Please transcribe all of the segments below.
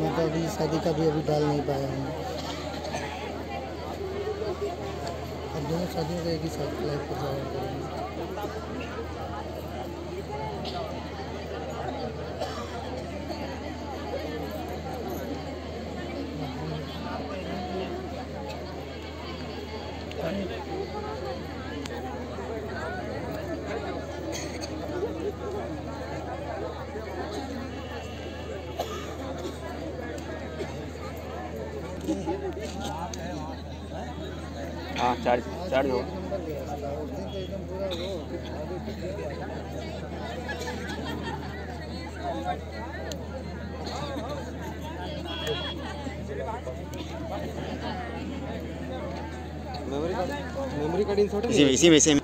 मैं तो अभी शादी का भी अभी डाल नहीं पाया हूँ। अब दोनों शादियों का एक ही साथ लाइफ जाया करेंगे हाँ चार्ज चार्ज हो एक नंबर गया था उस दिन तो एकदम पूरा वो आगे चार्ज हो मेमोरी कार्ड मेमोरी कार्ड इसी में इसी में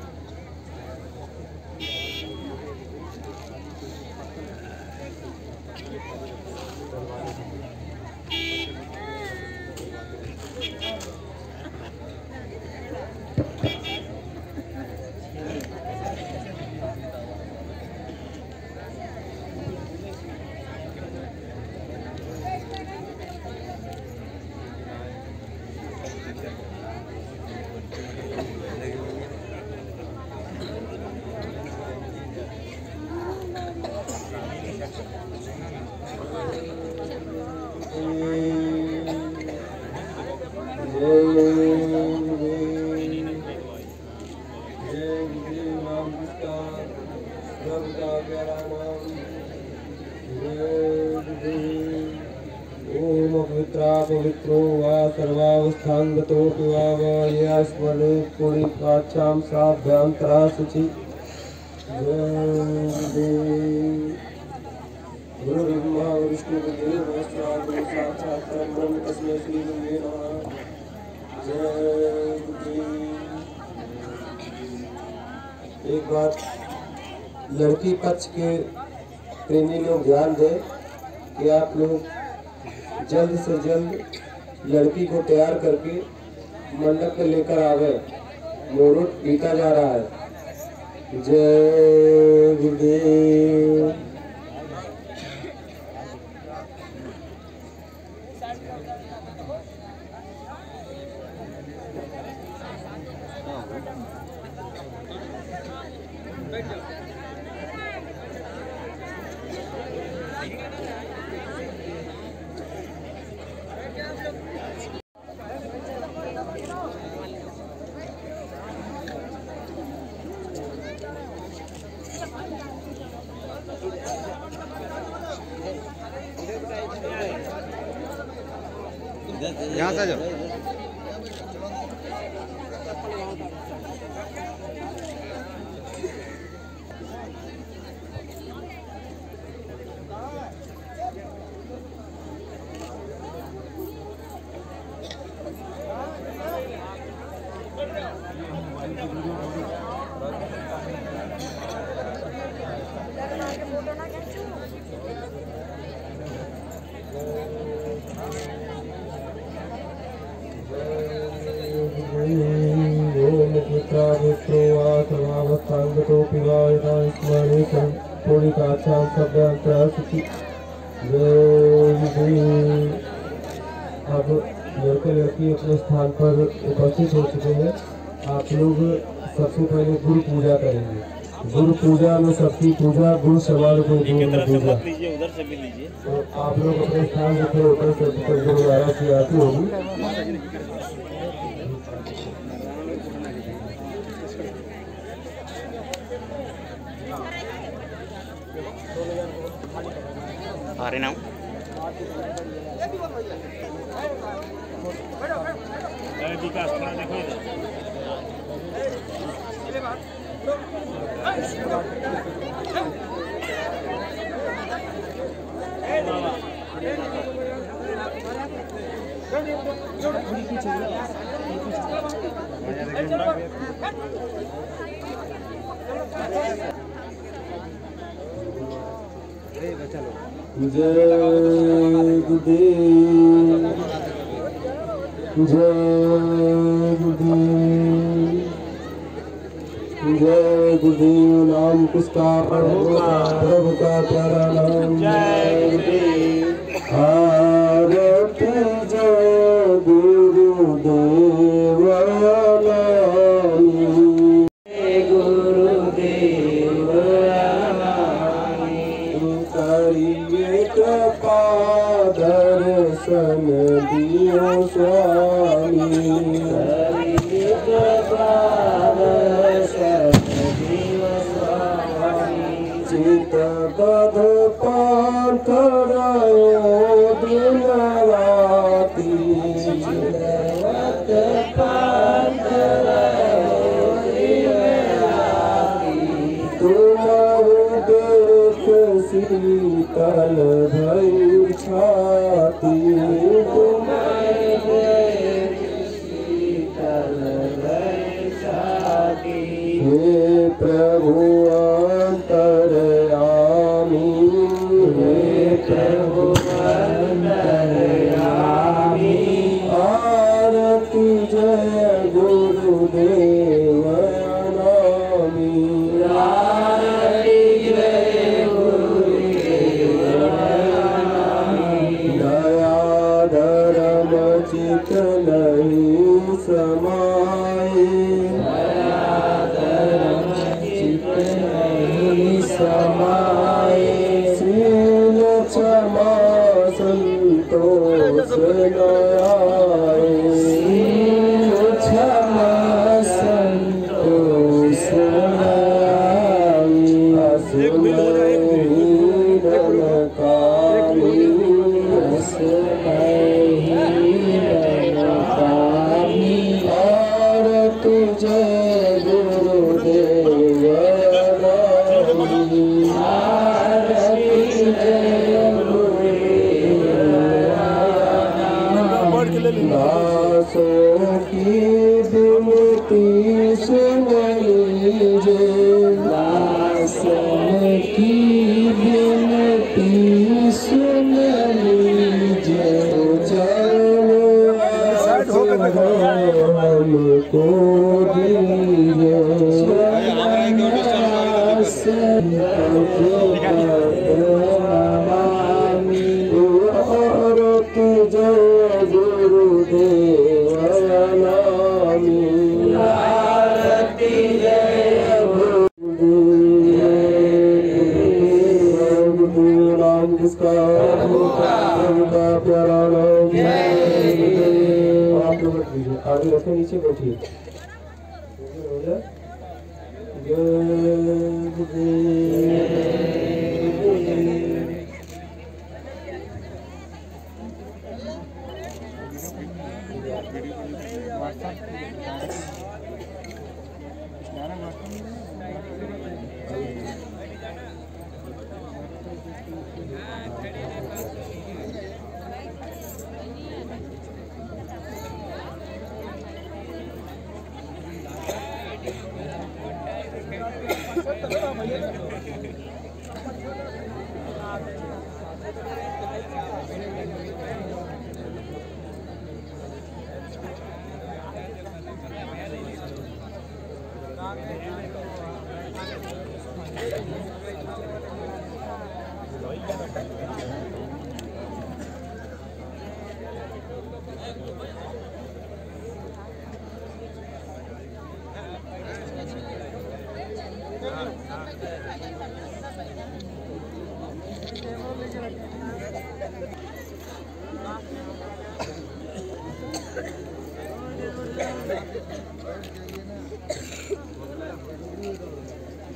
ओम पवित्रा पवित्रो वा सर्वावस्थांगतोऽपि वा वा या स्मरे पुरीकाक्षां साभ्यन्तरा शुचि गुरु ब्रह्मा विष्णु देव साक्षात् ब्रह्म तस्मै श्री गुरुवे नमः जय एक बात लड़की पक्ष के प्रेमी लोग ध्यान दें कि आप लोग जल्द से जल्द लड़की को तैयार करके मंडप पे लेकर आवे मुहूर्त टीका जा रहा है। जय गुरुदेव। यहाँ से जाओ ओम पुत्रा पुत्रो वा सर्वावस्थांगतोऽपि वा यथा स्मरे पुरीकाक्षां साभ्यन्तरा शुचि जय अब लड़के लड़की अपने स्थान पर उपस्थित हो चुके हैं आप लोग सबसे पहले गुरु पूजा करेंगे गुरु पूजा में सबकी पूजा गुरु सवाल को गुरु पूजा लीजिए उधर से भी लीजिए तो आप लोग अपने स्थान से ऊपर से गुरुद्वारा की आती होगी आ रहे ना विकास थोड़ा देखो इधर जय गुरुदेव जय गुरुदेव जय गुरुदेव नाम का प्रभु का प्यारा नाम até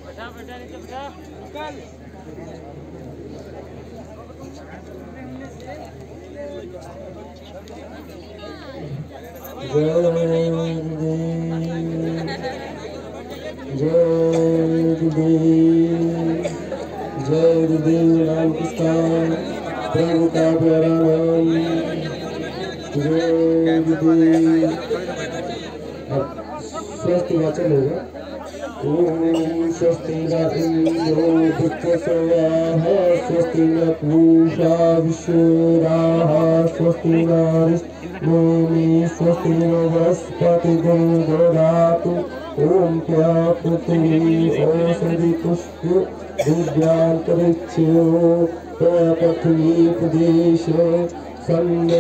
बैठा बैठा नीचे बैठा प्रभु का प्यारा भाई स्वस्थ वाचन होगा ओम स्वस्ति न इंद्रो वृक्षसवाः स्वस्ति न पूषा विश्वराः स्वस्ति नारिष्णोमि स्वस्ति न वनस्पतिगो ददातु ॐ प्या पृथिवी औषधिपुष्प दिव्यान्तरिक्षयो पृथ्वीपदेश सन्नौ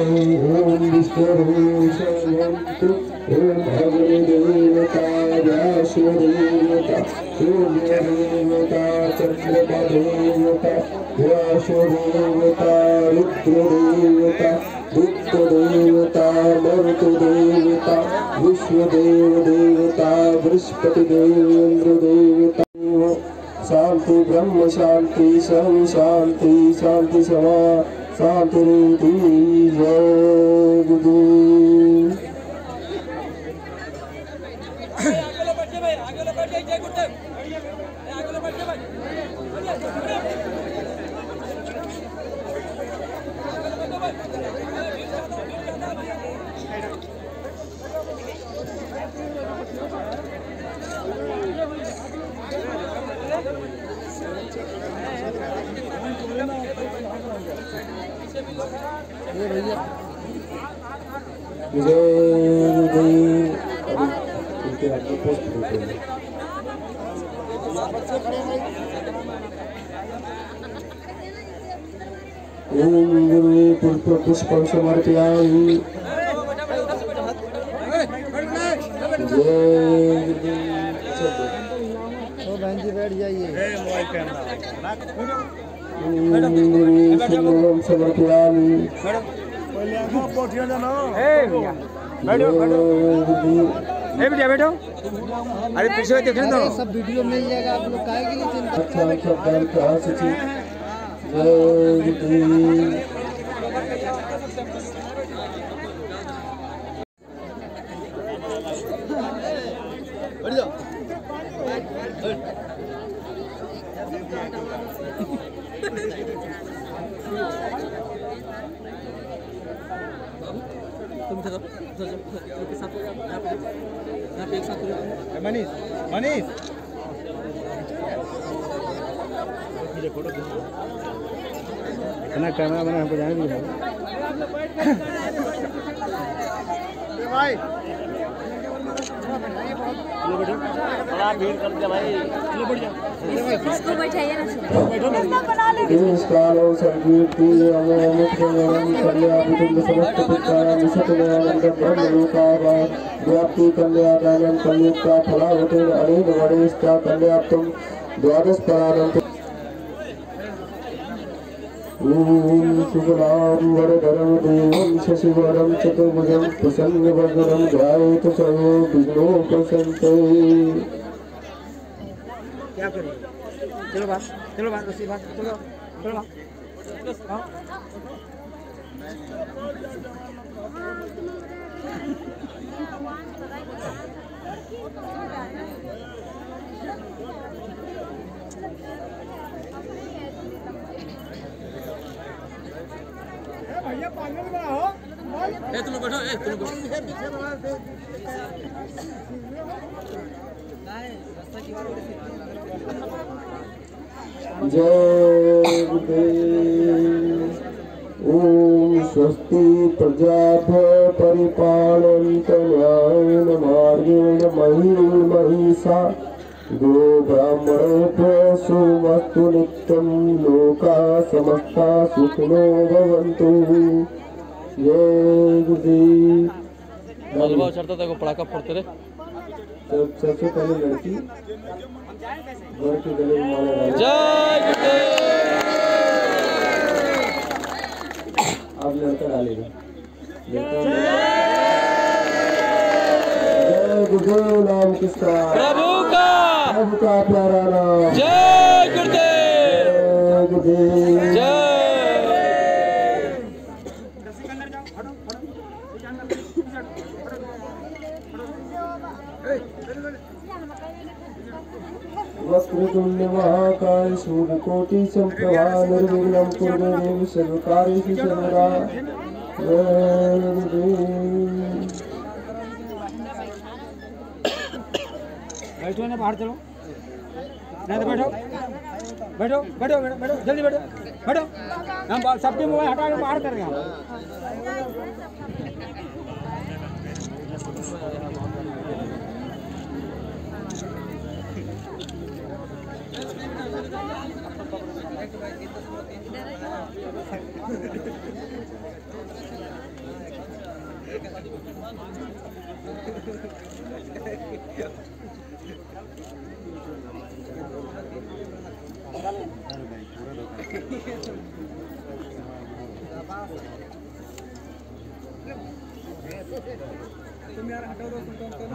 ॐ विष्णुरूषयन्तु ॐ अग्निदेवतायाश्वदेवता सूर्यदेवता चन्द्रपदेवता याश्वदेवता रुद्रदेवता गुप्तदेवता मरुतदेवता विश्वदेवदेवता शांति ब्रह्म शांति सर्व शांति शांति समा शांति जय गुरु ये भैया जय गुरु अभी इनके हाथ में पोस्ट देते हैं ओम गुरु पुष्प समर्पयामि बहन जी बैठ जाइए ओम गुरु सुंदरं समर्पयामि जय बैठो अरे पीछे देखने दो सब वीडियो मिल जाएगा आप लोग काहे के लिए चिंता अच्छा अच्छा दान कहाँ से थी जय गुरु मनीष मनीष। कैमरा मैंने हमको जाने दिया बड़ा भीड़ कर दिया भाई। इसको बैठाइए ना अमोमुखमयं कल्यापितुं समस्तपुत्राणां सतनयानन्द ब्रह्मलोकावा व्याप्ति कल्यादानं कल्युक्ता फलावतेन अनेन वणेष्टा कल्याप्तं द्वादशपरानं ॐ शुभलां वरदरं देवं शशिवरं चतुर्भुजं प्रसन्नवदनं ध्यायेत सर्वो विघ्नोपशान्ते क्या करें? चलो बात चलो बात रसी बात चलो चलो बात हाँ। जय गुरुदेव। ॐ स्वस्ति प्रजाभ्य परिपालन्त न्यायेन मार्गेण महीं महिषा गो ब्राह्मणेभ्य सुमस्तु नित्यं लोका समस्ता सुखिनो भवन्तु। जय मलबा चढ़ता था पड़ाका फोड़ते रहे सब सबसे पहले लड़की वर के गले में माला डाली जय गुरुदेव अब लड़का डालेगा जय गुरुदेव नाम किसका प्रभु का प्रभु का प्यारा नाम जय गुरुदेव जय गुरुदेव वक्रतुण्य महाकाय सूर्यकोटि संप्रभा निर्विघ्नं कुरु मे देव सर्वकार्येषु सर्वदा बैठो ना, बाहर चलो। नहीं तो बैठो। बैठो बैठो बैठो जल्दी बैठो। बैठो। हम सबके मोबाइल हटा के बाहर कर रहे हैं। तुम यार हटो दो तुम तो करो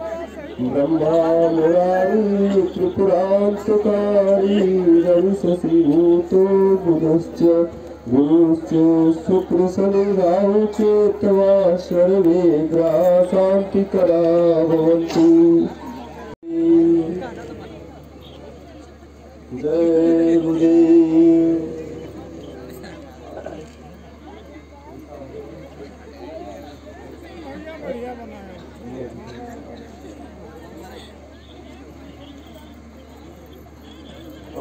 ब्रह्मा मुरारी त्रिपुरान्तकारी रविशशिभूतो बुधश्च गुरुश्च शुक्रशनिराहु चेतवा सर्वे शान्तिकरा भवन्तु जय गुरुदेव।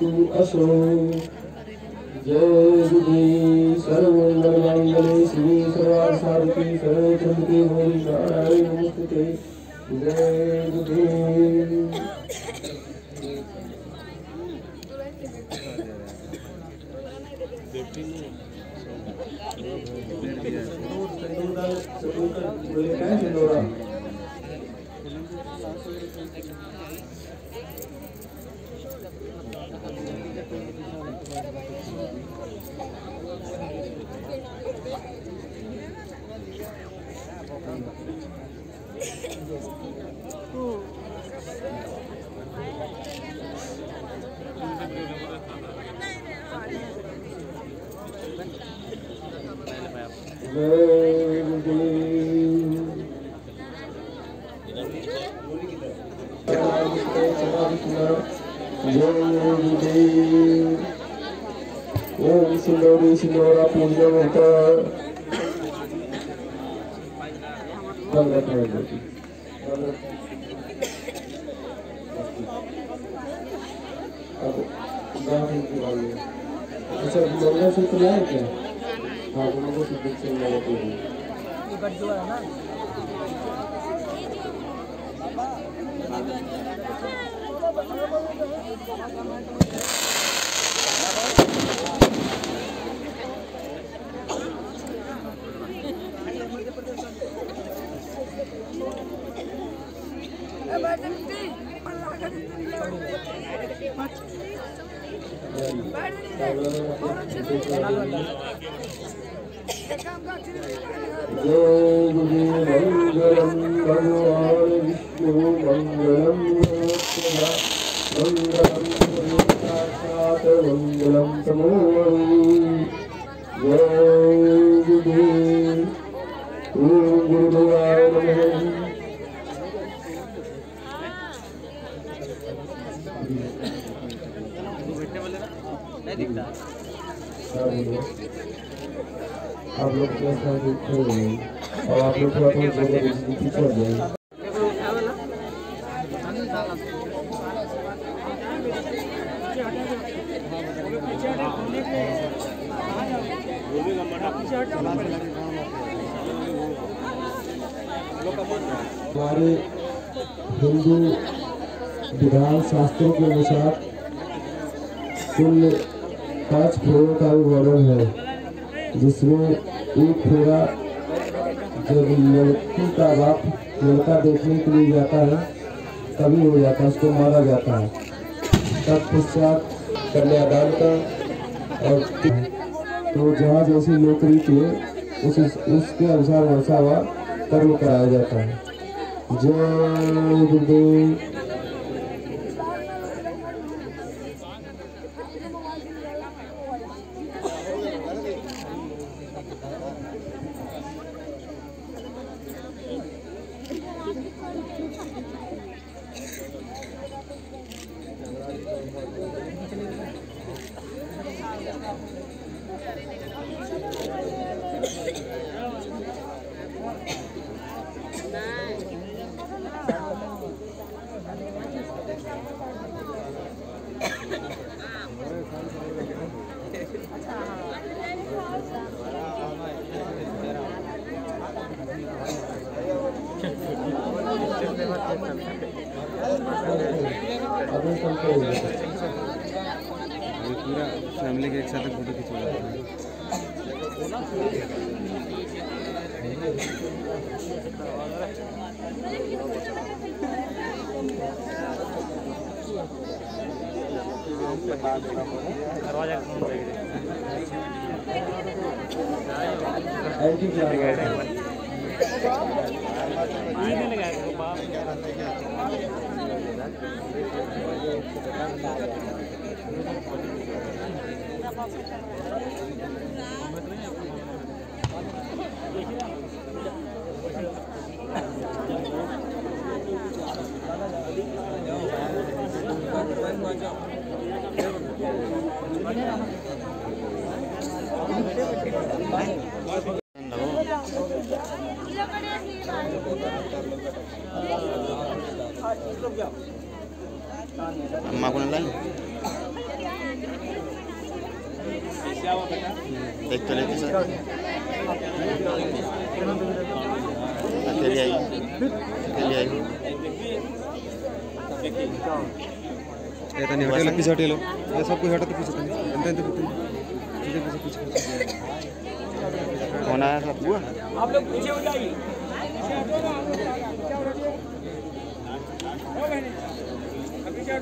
करोतु असो। जय गुरुदे सर्वमङ्गलमाङ्गले श्री सर्वार्थसारथि सर्वचन्द्रिके गौरी नारायण नमस्ते जय गुरुदेव जय गुरुदेव ओम सिंदूरी सिंदूरा पूजा होता बंद रखना है बेटी बंद रखना। अब गाँव की बात है अच्छा मंगल सूत्र लाए क्या हाँ मंगल सूत्र से लगा के जय गुरु मंगलम भगवान विष्णु मंगलम मंगलम साक्षात मंगलम तमो जय गुरु ओम गुरुदेवाय नमः आप लोग कैसा देख हैं और आप लोग थोड़ा थोड़ा पीछे हो जाए हमारे हिंदू विधान शास्त्रों के अनुसार कुल पाँच फेरों का वर्णन है, जिसमें एक फेरा जब लड़की का बाप लड़का देखने के लिए जाता है, तभी हो जाता है, उसको मारा जाता है। तत्पश्चात कन्यादान का और तो जहाँ जैसी नौकरी के उस उसके अनुसार वैसा हुआ, कर्म कराया जाता है। जय गुरुदेव अभी 팀장님. अम्मा को लाई देख तो लेते सर अकेले आई अकेले आई लो ये सब कुछ हटा तो पीछे अंदर अंदर पीछे पीछे कौन आया था चले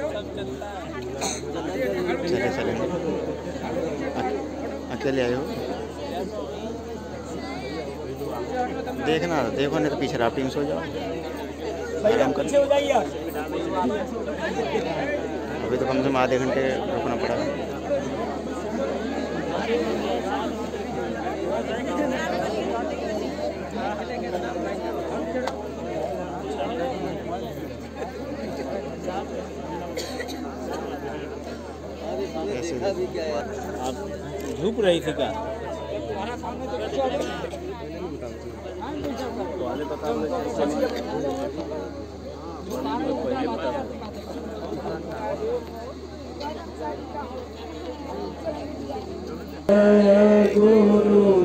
चले अकेले आए हो? देखना देखो नहीं तो पीछे राफ्टिंग सो जाओ। आराम कर। अभी तो कम से कम आधे घंटे रुकना पड़ा। ऐसे धूप रही थी क्या? गुरु।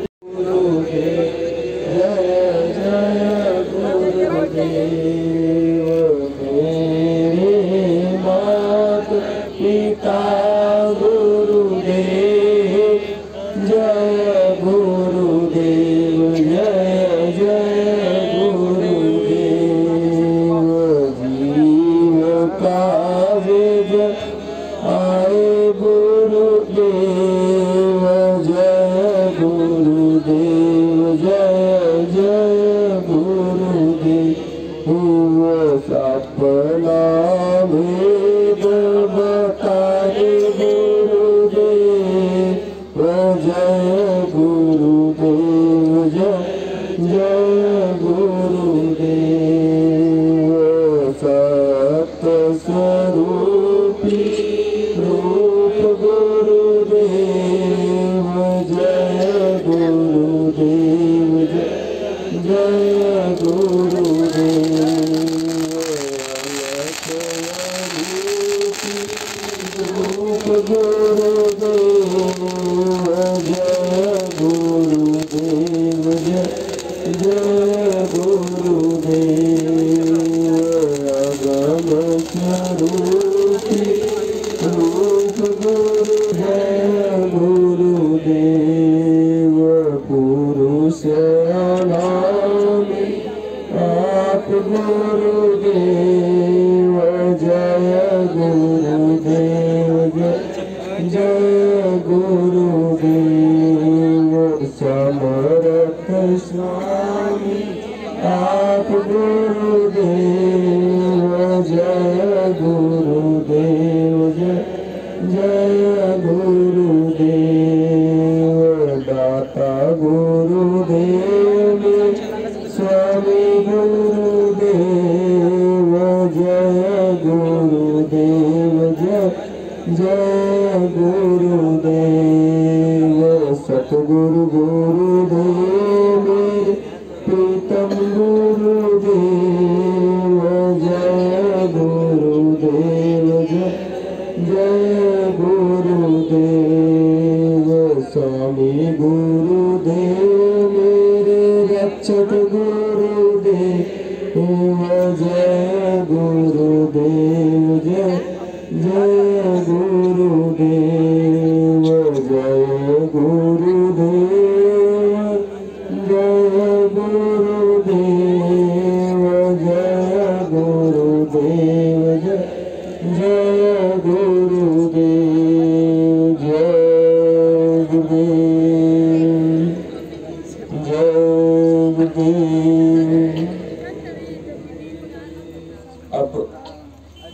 सतगुरु गुरुदेव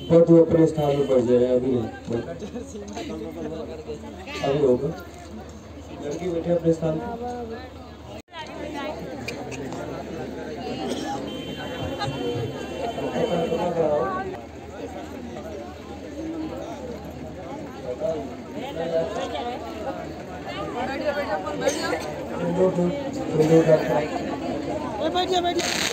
बधु अपने स्थान में बढ़ जाए अभी नहीं। अभी होगा लड़की बैठे अपने स्थान पर ॐ मधुरवशं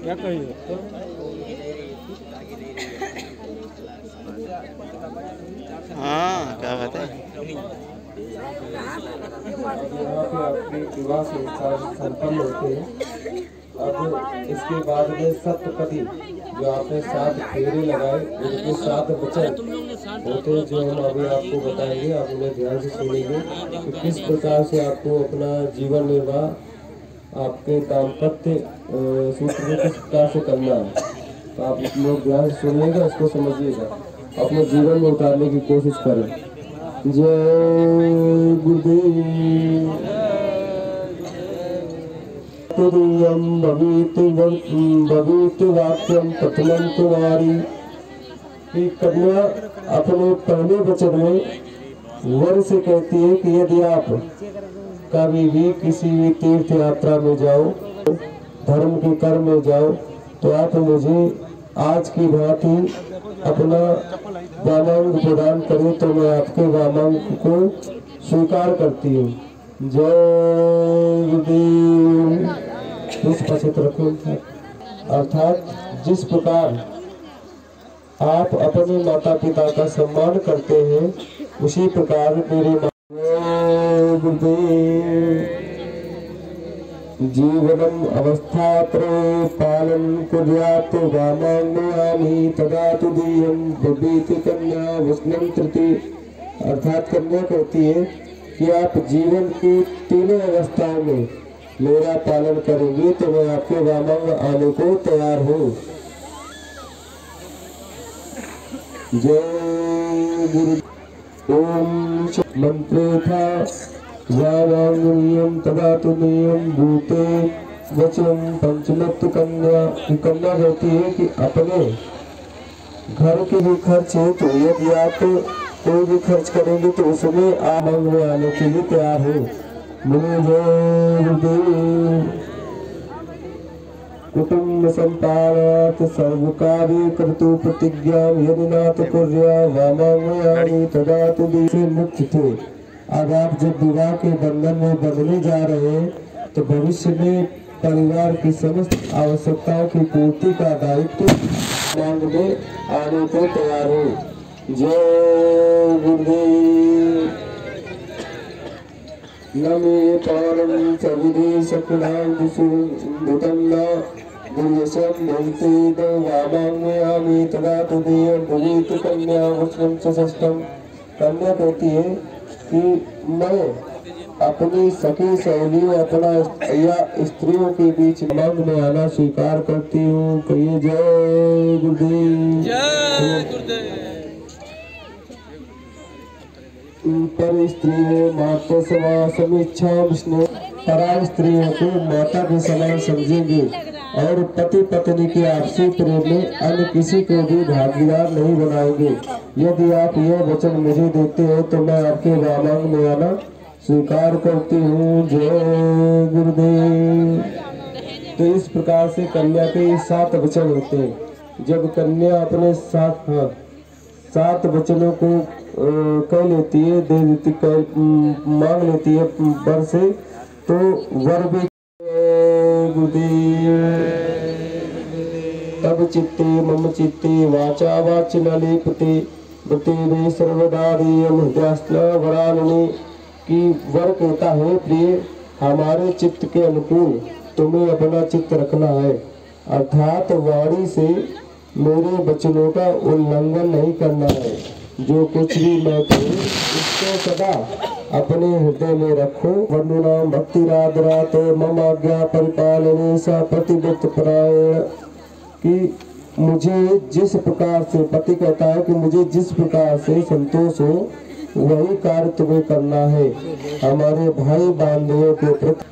क्या कहिए हाँ? क्या बात है संस्कार संपन्न होते अब इसके बाद में सप्तपदी। जो आपने सात फेरे लगाए उनके सात वचन होते जो हम अभी आपको बताएँगे, आप उन्हें ध्यान से सुनेंगे कि किस प्रकार से आपको अपना जीवन निर्वाह, आपके दाम्पत्य सूत्र में किस प्रकार से करना है। तो आप लोग ध्यान से सुनिएगा इसको समझिएगा। अपने जीवन में उतारने की कोशिश करें। जय गुरुदेव। तुरीयं भवितु भवितु वाक्यम प्रथमं कुमारी कि कन्या अपने पहले वचन में वर से कहती है कि यदि आप कभी भी किसी भी तीर्थ यात्रा में जाओ, धर्म के कर्म में जाओ तो आप मुझे आज की भांति अपना वामांग प्रदान करें तो मैं आपके वामांग को स्वीकार करती हूँ। अर्थात जिस प्रकार आप अपने माता पिता का सम्मान करते हैं, उसी प्रकार मेरे जीवनम अवस्थात्रये पालन कुर्यात् तदा तुदीयं भवेत् कन्या वस्नं तृतीय। अर्थात कन्या कहती है कि आप जीवन की तीनों अवस्थाओं में मेरा पालन करेंगे तो मैं आपके वामांग आने को तैयार हूँ। जय गुरु। ओम श- मंत्र था वावांगुल्यम तदा तुनियम भूते वचनम पंचमत्त कन्या कन्या कहती है कि अपने घर के भी खर्च है तो यदि आप कोई भी खर्च करेंगे तो उसमें मांग में आने के लिए तैयार हो। कुटुंब संपादनात् सर्व कार्य कर्तु प्रतिज्ञा यदि नाथ कुर्या वामामयामि तदा तु से मुक्त थे। अब आप जब विवाह के बंधन में बदले जा रहे हैं तो भविष्य में परिवार की समस्त आवश्यकताओं की पूर्ति का दायित्व मांग में आने को तैयार हो। जय गुरुदेव। नमे भवति तदा कन्या वचनं कन्या कहती है कि मैं अपनी सखी सहेलियों अपना या स्त्रियों के बीच मांग में आना स्वीकार करती हूँ कहिए जय गुरुदेव जय गुरुदेव पर स्त्री माता समा समीक्षा स्नेह पराय स्त्रियों को माता के समान समझेंगे। और पति पत्नी के आपसी प्रेम में अन्य किसी को भी भागीदार नहीं बनाएँगे। यदि आप यह वचन मुझे देते हो तो मैं आपके वामांग में आना स्वीकार करती हूँ। जय गुरुदेव। तो इस प्रकार से कन्या के सात वचन होते हैं। जब कन्या अपने साथ हाँ सात वचनों को कह लेती है, दे देती, कह, मांग लेती है वर से। तो वर भी तब चित्ते, मम चित्ते, वाचा, वाच न लेपते। बते वे सर्वदा देयम हृदयस्न वरानने। की वर कहता है, प्रिय, हमारे चित्त के अनुकूल तुम्हें अपना चित्त रखना है। अर्थात वाणी से मेरे वचनों का उल्लंघन नहीं करना है। जो कुछ भी मैं कहूँ उसको सदा अपने हृदय में रखो। वर्णुना भक्ति राधरा तो मम आज्ञा परिपालने सा प्रतिव्रत परायण। कि मुझे जिस प्रकार से पति कहता है कि मुझे जिस प्रकार से संतोष हो वही कार्य तुम्हें करना है। हमारे भाई बांधवों के प्रति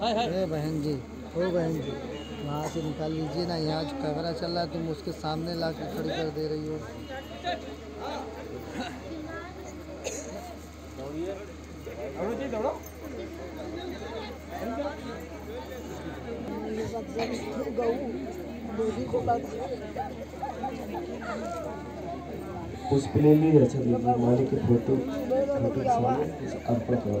बहन जी ओ बहन जी। वहाँ से निकाल लीजिए ना, यहाँ जो कैमरा चल रहा है, तुम उसके सामने ला के खड़ी कर दे रही हो। पुष्प ले ली अच्छा दीजिए माली के फ़ोटो फ़ोटो सामने, अर्पण करो।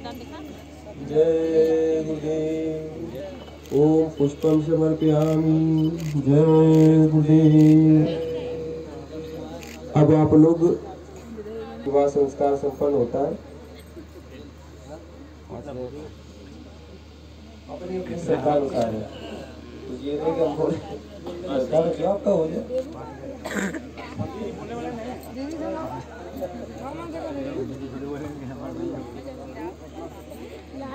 जय गुरुदेव। ओम पुष्पम समर्पयामि। जय गुरुदेव। अब आप लोग विवाह संस्कार संपन्न होता है। सरकार तो ये नहीं कि हम बोले सरकार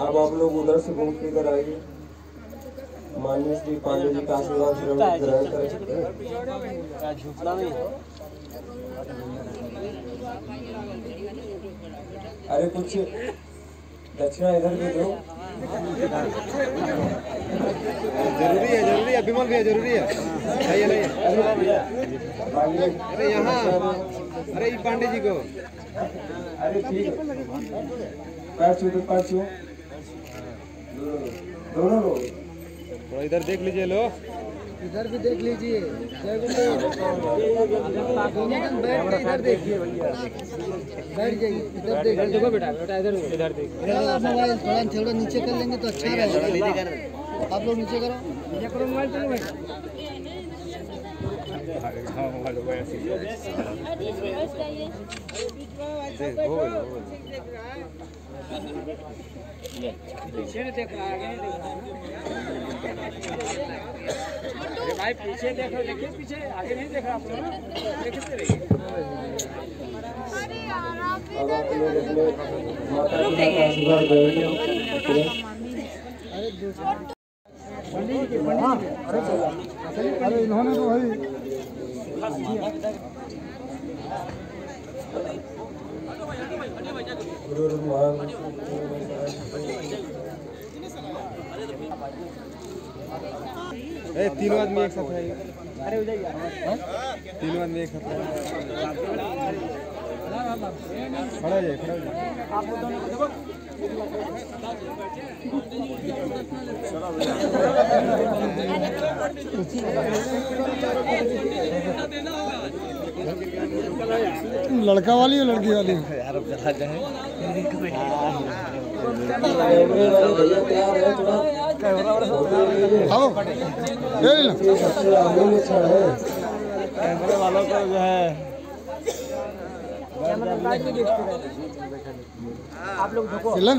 अब आप लोग उधर से घूम के इधर आइए। माननीय श्री पांडे जी का आशीर्वाद ग्रहण ग्रहण करें अरे कुछ दक्षिणा इधर भी दो। ज़रूरी है ज़रूरी है विमल भैया ज़रूरी है। आइए लाइए अरे यहाँ। अरे पांडे जी को। अरे ठीक है। पैर छू दो पैर छू दोनों लोग थोड़ा इधर देख लीजिए लो। इधर भी देख लीजिए। बैठ इधर देखिए। बैठ जाइए इधर देखिए। देखो बेटा बेटा इधर इधर थोड़ा मोबाइल थोड़ा थोड़ा नीचे कर लेंगे तो अच्छा रहेगा। आप लोग नीचे करो। करो मोबाइल चलो भाई। हो हो पीछे देख रहा देख भाई पीछे देखो देखिए पीछे आगे नहीं देख रहा आप लोग देखते रहिए अरे, इन्होंने तो भाई तीनों आदमी एक साथ आइए अरे तीनों आदमी एक साथ खड़ा हो जाइए खड़ा हो जाइए लड़का वाली है लड़की वाली? कैमरे वाले भैया तैयार है थोड़ा आओ ले लो ये सबसे अमूल्य क्षण है चलन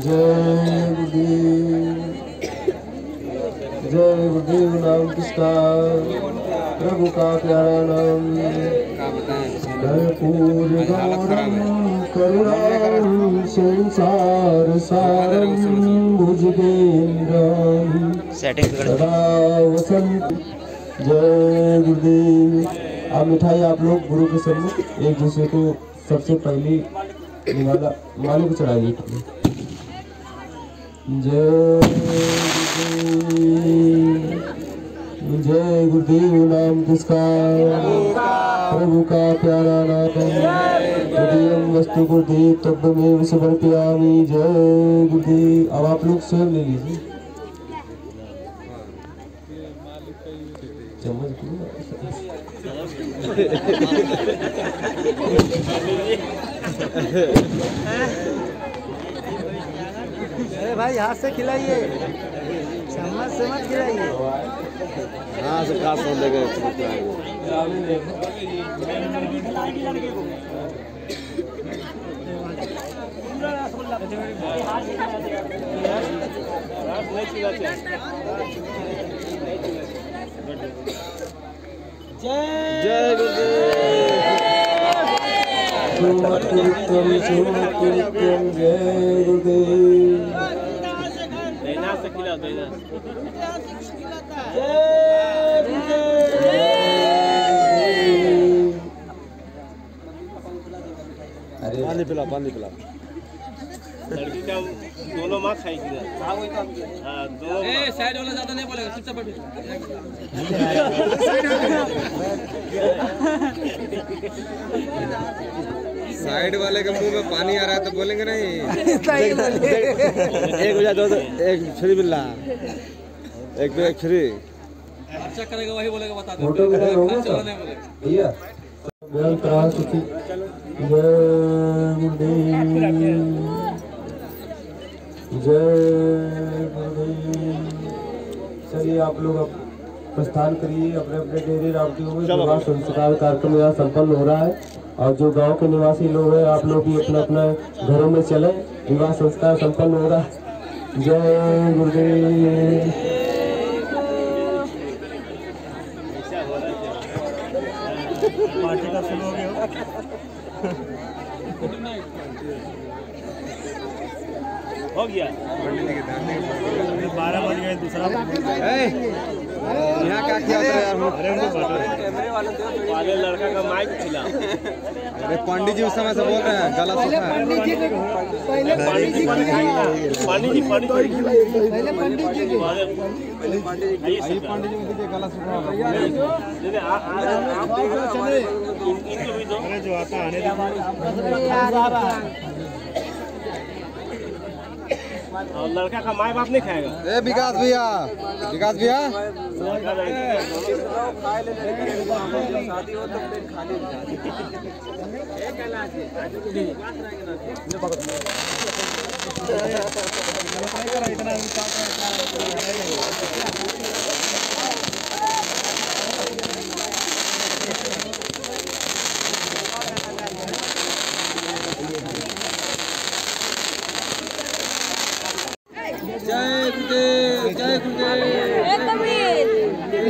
जय गुरुदेव जय गुरुदेव नाम किसका? प्रभु का प्यारा नाम। कर्पूर गौरम करुणाम संसार सारम भुजगेन्द्रम सेटिंग सदा वसंत जय गुरुदेव। आप मिठाई आप लोग गुरु के सम्मुख एक दूसरे को सबसे पहली निवाला माले को चढ़ाइए। जय गुरुदेव। जय गुरुदेव नाम किसका प्रभु का प्यारा नाम हृदय वस्तु गुरुदेव, तब में समर्पयामी जय गुरुदेव। अब आप लोग स्वयं ले लीजिए। चम्मच? अरे भाई, हाथ से खिलाइए। चम्मच से मत हाँ से खास हो लेके जय जय गुरुदेव। देना से खिला देना। अरे पानी पिला पानी पिला लड़की का दोनों माँ खाएगी हाँ दोनों ए साइड वाला ज़्यादा नहीं बोलेगा चुपचाप बैठो साइड वाले के मुँह में पानी आ रहा है तो बोलेंगे नहीं। एक बजा दो एक फ्री मिल रहा। एक एक फ्री खर्चा करेगा वही बोलेगा बता दो। फ़ोटो किधर होगा भैया ग्रंथ रहा सुखी जय गुरुदेव जय गुरुदेव चलिए आप लोग अब प्रस्थान करिए अपने अपने डेरे रावटियों में विवाह संस्कार कार्यक्रम यहाँ संपन्न हो रहा है। और जो गाँव के निवासी लोग हैं आप लोग भी अपना अपना घरों में चले। विवाह संस्कार संपन्न हो रहा है। जय गुरुदेव गया बारह बज गए दूसरा यहाँ क्या किया था यार? वाले लड़का का माइक खिला अरे पंडित जी उस समय से बोल रहे हैं गला सूखा है। पंडित जी पहले पंडित जी की पानी जी पानी जी पहले पंडित जी पंडित जी इनको भी दो जो आता आने और लड़का का माए बाप नहीं खाएगा। ए विकास भैया। विकास भैया नहीं जय गुरुदेव जय गुरुदेव ए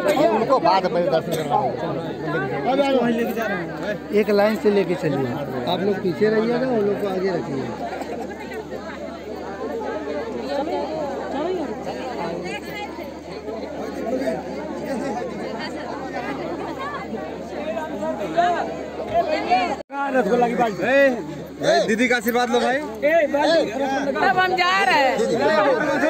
उनको बाद में दर्शन एक लाइन से लेके चलिए आप लोग पीछे रहिए ना वो लोग को आगे रखिए भाई दीदी का आशीर्वाद लो भाई हम जा रहे हैं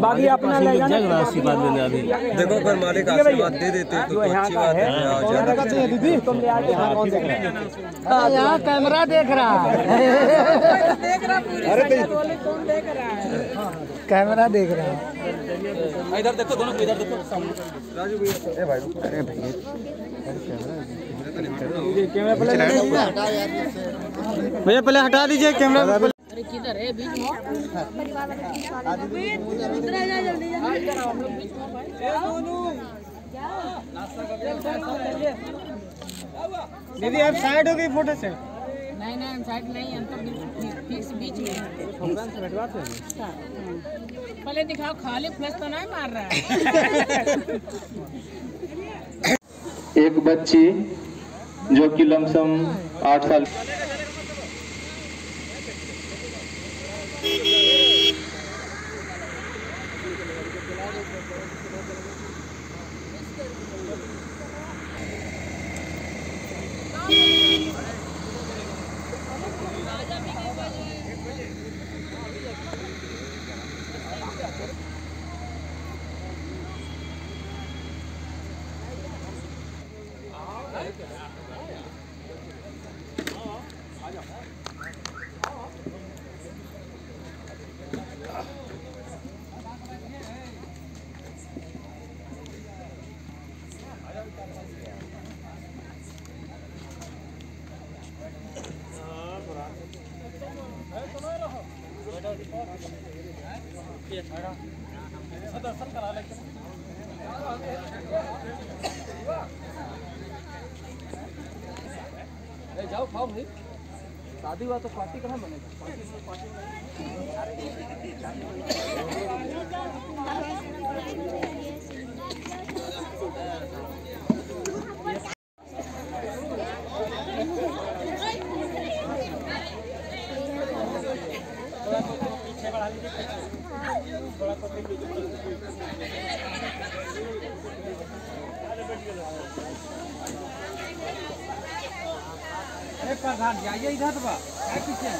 बाकी अपना ले जाना। आशीर्वाद लेने अभी। देखो अगर मालिक आशीर्वाद दे देते तो अच्छी बात है। दीदी। तुम ले आके यहाँ कैमरा देख रहा है। देख रहा पूरी बोले कौन देख रहा है? कैमरा देख रहा है। इधर देखो दोनों को इधर देखो। राजू भैया पहले हटा दीजिए कैमरा अरे किधर है? बीच में इधर आ जा जल्दी दीदी आप साइड हो गई फ़ोटो से? नहीं नहीं हम साइड नहीं हम तो फिक्स बीच में हैं। पहले दिखाओ खाली फ्लैश तो नहीं मार रहा है। एक बच्ची जो कि लमसम आठ साल जाओ खाओ शादी हुआ तो पार्टी कहाँ बनेगा पार्टी में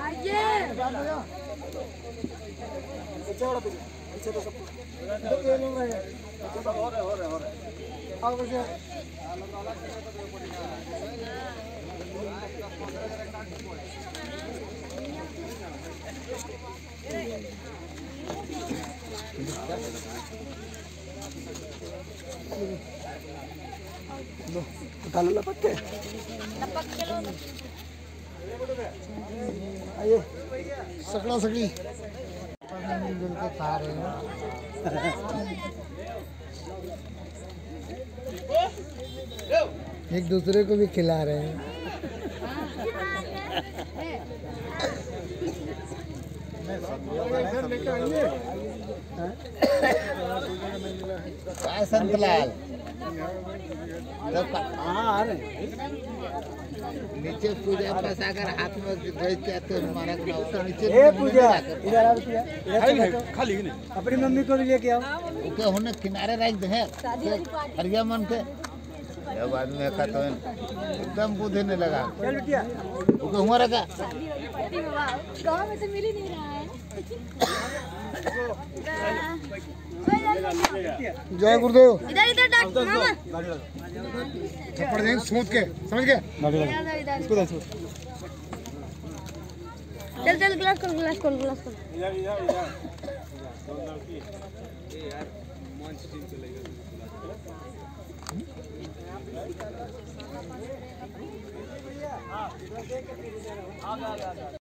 पार्टी अरे प्रधान जाइए इधर बा क्या पीछे उठालो लपक के आइए सकड़ा सकड़ी मिलजुल के खा रहे हैं एक दूसरे को भी खिला रहे हैं। संतलाल हाँ आ हैं नीचे पूजा पास अगर हाथ में तो हमारा तो नीचे ए पूजा इधर खाली नहीं? अपनी मम्मी को लेके आओ। ओके होने किनारे रख दे हरिया मन के। जब आदमी का तो एकदम बुद्धि नहीं लगा। चल बिटिया। ओके हुआ रखा? गाँव में तो मिल ही नहीं रहा है। जय गुरुदेव। इधर इधर थप्पड़ देंगे सूद के समझ गए? इधर इधर। चल चल ग्लास खोल ग्लास खोल ग्लास खोल। इधर इधर इधर।